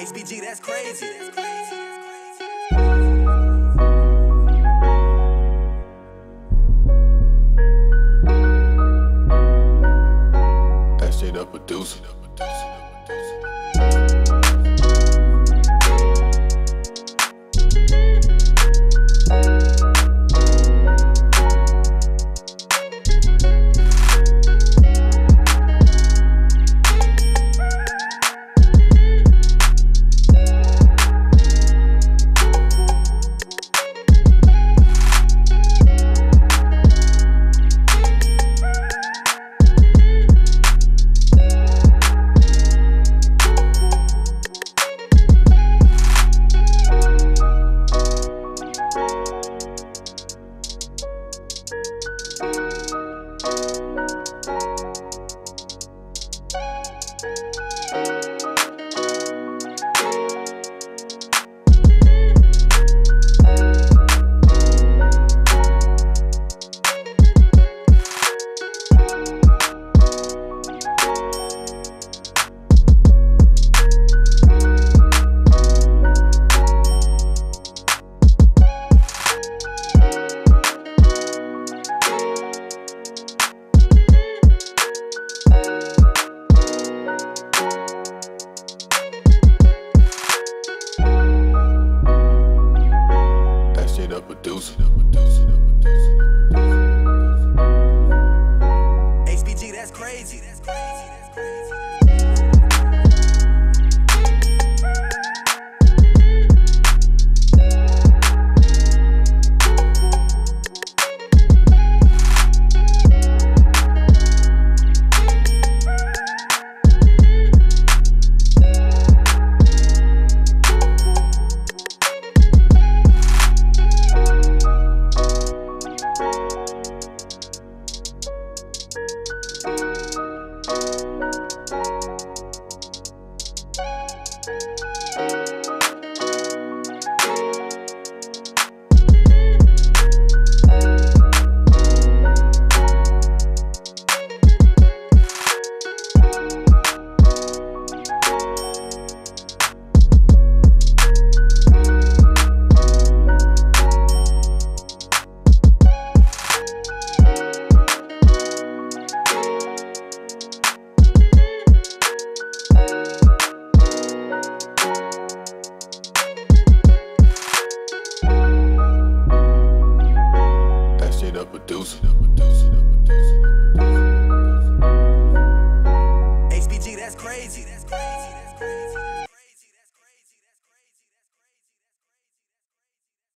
HBG, that's crazy. That's crazy. SJ the producer. SJ the HBG, that's crazy. That's crazy. That's crazy. That's crazy. That's crazy. That's crazy.